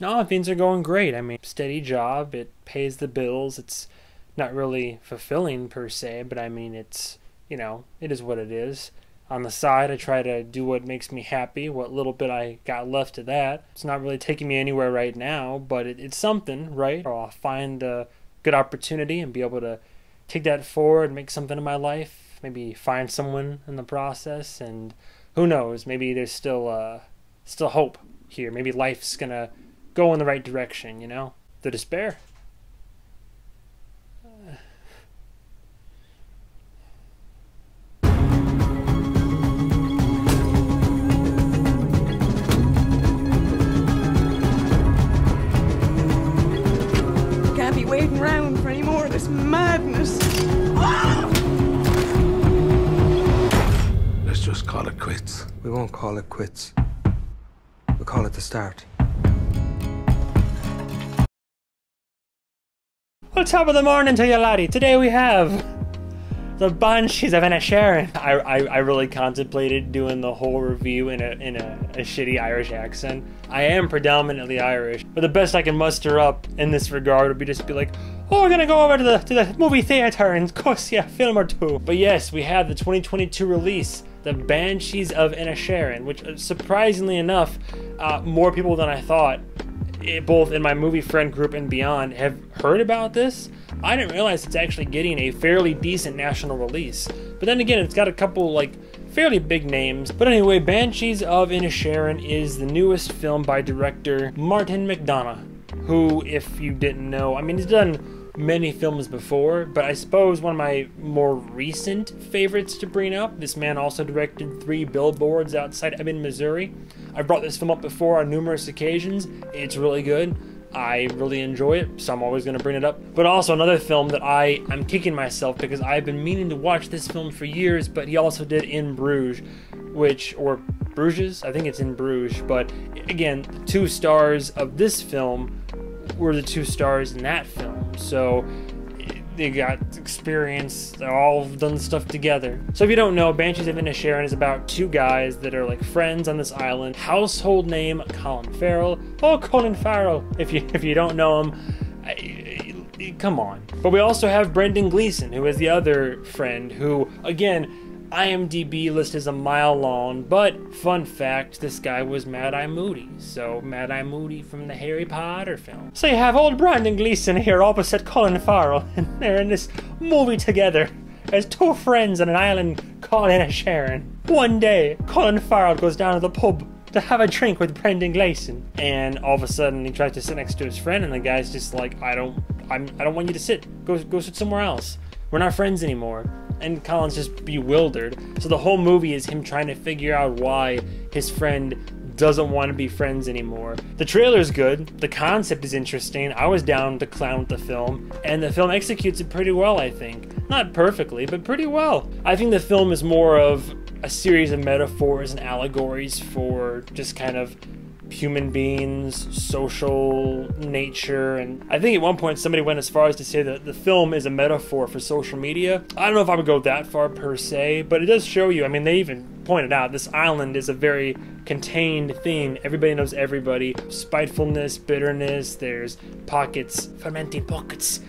No, things are going great. I mean, steady job. It pays the bills. It's not really fulfilling per se, but I mean, it's, you know, it is what it is. On the side, I try to do what makes me happy, what little bit I got left of that. It's not really taking me anywhere right now, but it, it's something, right? Or I'll find a good opportunity and be able to take that forward, and make something of my life, maybe find someone in the process, and who knows, maybe there's still, uh, still hope here. Maybe life's gonna go in the right direction, you know? The despair. Can't be waiting around for any more of this madness. Let's just call it quits. We won't call it quits. We'll call it the start. Top of the morning to you, laddie. Today we have the Banshees of Inisherin. I, I, I really contemplated doing the whole review in a in a, a shitty Irish accent. I am predominantly Irish, but the best I can muster up in this regard would be just be like, "Oh, we're gonna go over to the to the movie theater and course, yeah, film or two. But yes, we have the 2022 release, The Banshees of Inisherin, which uh, surprisingly enough, uh, more people than I thought both in my movie friend group and beyond have heard about this. I didn't realize it's actually getting a fairly decent national release. But then again, it's got a couple like fairly big names. But anyway, Banshees of Inisherin is the newest film by director Martin McDonagh, who, if you didn't know, I mean, he's done many films before, but I suppose one of my more recent favorites to bring up. This man also directed three billboards outside Ebbing, Missouri. I've brought this film up before on numerous occasions. It's really good. I really enjoy it, so I'm always going to bring it up. But also another film that I I'm kicking myself because I've been meaning to watch this film for years, but he also did In Bruges, which or Bruges, I think it's In Bruges, but again, the two stars of this film were the two stars in that film. So they got experience. They're all done stuff together. So if you don't know, Banshees of Inisherin is about two guys that are like friends on this island. Household name Colin Farrell. Oh, Colin Farrell. If you if you don't know him, I, come on. But we also have Brendan Gleeson, who is the other friend. Who again IMDb list is a mile long, but fun fact, this guy was Mad Eye Moody. So Mad Eye Moody from the Harry Potter film. So you have old Brendan Gleeson here opposite Colin Farrell, and they're in this movie together as two friends on an island called Inisherin. One day, Colin Farrell goes down to the pub to have a drink with Brendan Gleeson, and all of a sudden he tries to sit next to his friend, and the guy's just like, "I don't, I'm, I don't want you to sit. Go, go sit somewhere else. We're not friends anymore." and Colin's just bewildered. So the whole movie is him trying to figure out why his friend doesn't want to be friends anymore. The trailer's good, the concept is interesting. I was down to clown with the film, and the film executes it pretty well, I think. Not perfectly, but pretty well. I think the film is more of a series of metaphors and allegories for just kind of human beings, social nature, and I think at one point somebody went as far as to say that the film is a metaphor for social media. I don't know if I would go that far per se, but it does show you. I mean, they even pointed out this island is a very contained thing. Everybody knows everybody. Spitefulness, bitterness, there's pockets, fermenting pockets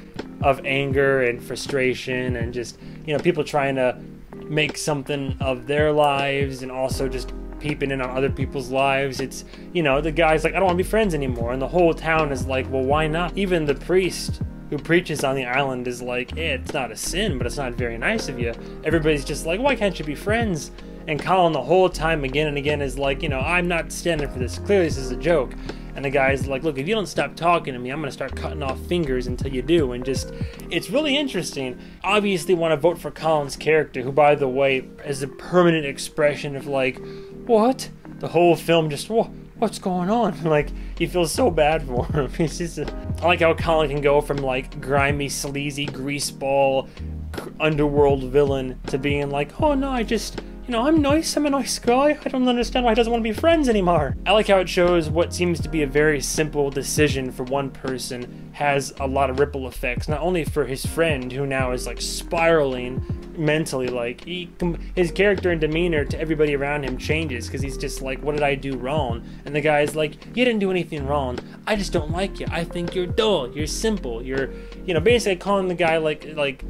of anger and frustration, and just, you know, people trying to make something of their lives and also just peeping in on other people's lives. It's, you know, the guy's like, I don't want to be friends anymore. And the whole town is like, well, why not? Even the priest who preaches on the island is like, eh, it's not a sin, but it's not very nice of you. Everybody's just like, why can't you be friends? And Colin, the whole time, again and again, is like, you know, I'm not standing for this. Clearly, this is a joke. And the guy's like, look, if you don't stop talking to me, I'm going to start cutting off fingers until you do. And just, it's really interesting. Obviously, want to vote for Colin's character, who, by the way, is a permanent expression of like, what? The whole film just, what? What's going on? Like, you feel so bad for him. He's just, a, I like how Colin can go from like grimy, sleazy, greaseball, underworld villain to being like, oh no, I just, you know, I'm nice, I'm a nice guy. I don't understand why he doesn't want to be friends anymore. I like how it shows what seems to be a very simple decision for one person has a lot of ripple effects, not only for his friend who now is like spiraling mentally like he his character and demeanor to everybody around him changes because he's just like what did i do wrong? And the guy's like you didn't do anything wrong. I just don't like you. I think you're dull. You're simple. You're you know basically calling the guy like like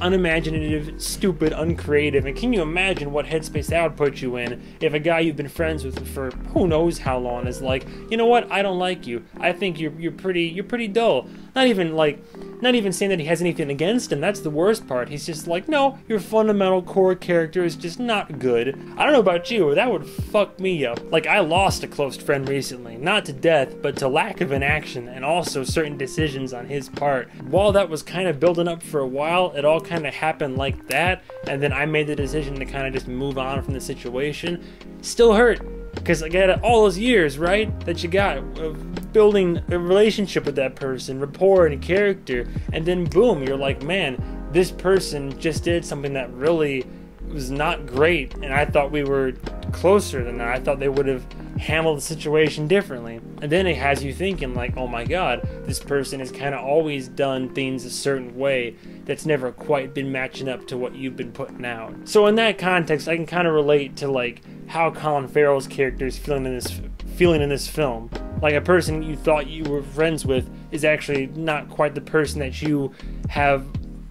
unimaginative, stupid, uncreative. And can you imagine what headspace that would put you in if a guy you've been friends with for who knows how long is like, you know what, I don't like you. I think you're you're pretty you're pretty dull. Not even like not even saying that he has anything against him. That's the worst part. He's just like, no, your fundamental core character is just not good. I don't know about you, that would fuck me up. Like I lost a close friend recently, not to death, but to lack of inaction and also certain decisions on his part. While that was kind of building up for a while, it all kind of happened like that, and then I made the decision to kind of just move on from the situation. Still hurt, because again, all those years, right, that you got building a relationship with that person, rapport and character, and then boom, you're like, man, this person just did something that really was not great, and I thought we were closer than that. I thought they would have handled the situation differently. And then it has you thinking, like, oh my god, this person has kind of always done things a certain way that's never quite been matching up to what you've been putting out. So in that context, I can kind of relate to like how Colin Farrell's character is feeling in this feeling in this film. Like a person you thought you were friends with is actually not quite the person that you have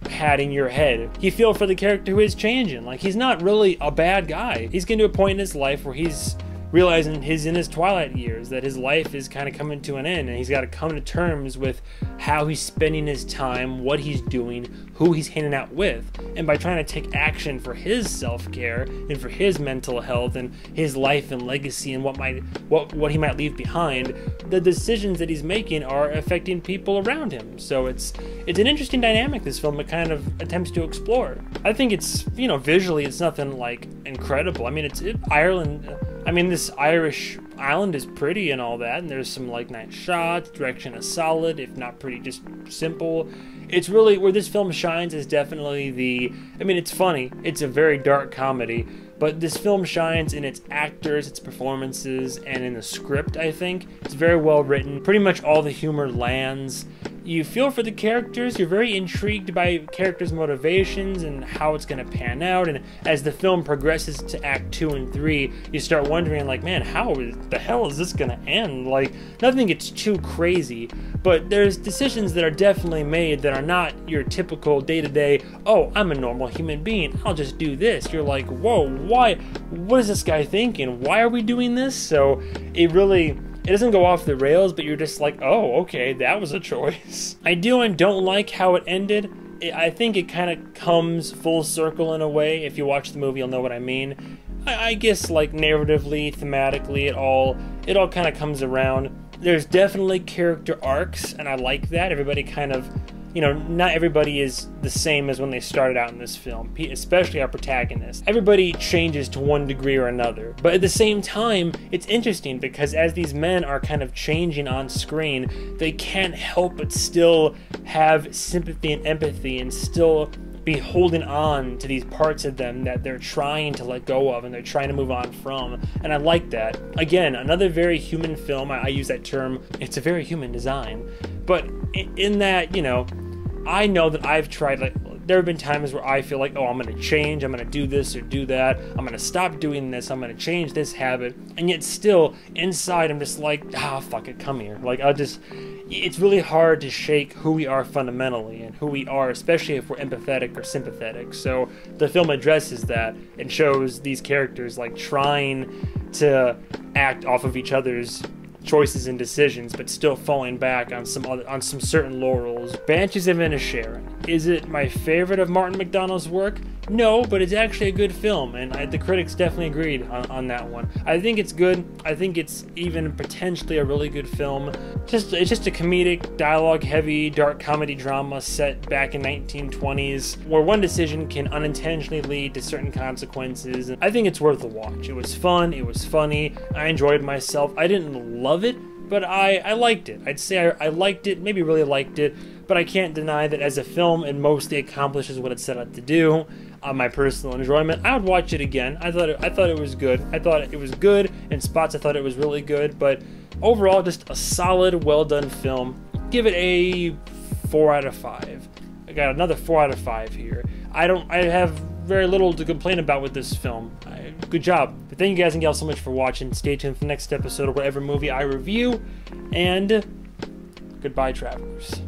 had in your head. You feel for the character who is changing. Like he's not really a bad guy. He's getting to a point in his life where he's realizing he's in his twilight years, that his life is kind of coming to an end, and he's got to come to terms with how he's spending his time, what he's doing, who he's hanging out with. And by trying to take action for his self-care and for his mental health and his life and legacy and what might what what he might leave behind, the decisions that he's making are affecting people around him. So it's it's an interesting dynamic this film kind of attempts to explore. I think it's you know visually it's nothing like incredible. I mean it's it, Ireland I mean, this Irish island is pretty and all that, and there's some like nice shots. Direction is solid, if not pretty, just simple. It's really where this film shines is definitely the. I mean, it's funny. It's a very dark comedy, but this film shines in its actors, its performances, and in the script. I think it's very well written. Pretty much all the humor lands you feel for the characters, you're very intrigued by characters' motivations and how it's going to pan out. And as the film progresses to Act 2 and 3, you start wondering, like, man, how the hell is this going to end? Like, nothing gets too crazy, but there's decisions that are definitely made that are not your typical day to day, oh, I'm a normal human being, I'll just do this. You're like, whoa, why? What is this guy thinking? Why are we doing this? So it really it doesn't go off the rails, but you're just like, oh, okay, that was a choice. I do and don't like how it ended. I think it kind of comes full circle in a way. If you watch the movie, you'll know what I mean. I, I guess like narratively, thematically, it all it all kind of comes around. There's definitely character arcs, and I like that. Everybody kind of you know, not everybody is the same as when they started out in this film, especially our protagonist. Everybody changes to one degree or another. But at the same time, it's interesting because as these men are kind of changing on screen, they can't help but still have sympathy and empathy and still be holding on to these parts of them that they're trying to let go of and they're trying to move on from. And I like that. Again, another very human film. I, I use that term. It's a very human design. But in, in that, you know, I know that I've tried like there have been times where I feel like, oh, I'm going to change, I'm going to do this or do that, I'm going to stop doing this, I'm going to change this habit, and yet still inside I'm just like, ah, fuck it, come here. Like I just, it's really hard to shake who we are fundamentally and who we are, especially if we're empathetic or sympathetic. So the film addresses that and shows these characters like trying to act off of each other's choices and decisions, but still falling back on some other, on some certain laurels. Banshees of Inisherin. Is it my favorite of Martin McDonagh's work? No, but it's actually a good film, and I, the critics definitely agreed on, on, that one. I think it's good. I think it's even potentially a really good film. Just it's just a comedic, dialogue-heavy, dark comedy drama set back in 1920s, where one decision can unintentionally lead to certain consequences. I think it's worth a watch. It was fun. It was funny. I enjoyed myself. I didn't love it, but I, I liked it. I'd say I, I liked it, maybe really liked it, but I can't deny that as a film, it mostly accomplishes what it set out to do. on my personal enjoyment. I would watch it again. I thought it, I thought it was good. I thought it was good in spots. I thought it was really good, but overall, just a solid, well done film. Give it a four out of five. I got another four out of five here. I don't. I have very little to complain about with this film. I, good job. But thank you guys and gals so much for watching. Stay tuned for the next episode of whatever movie I review, and goodbye, travelers.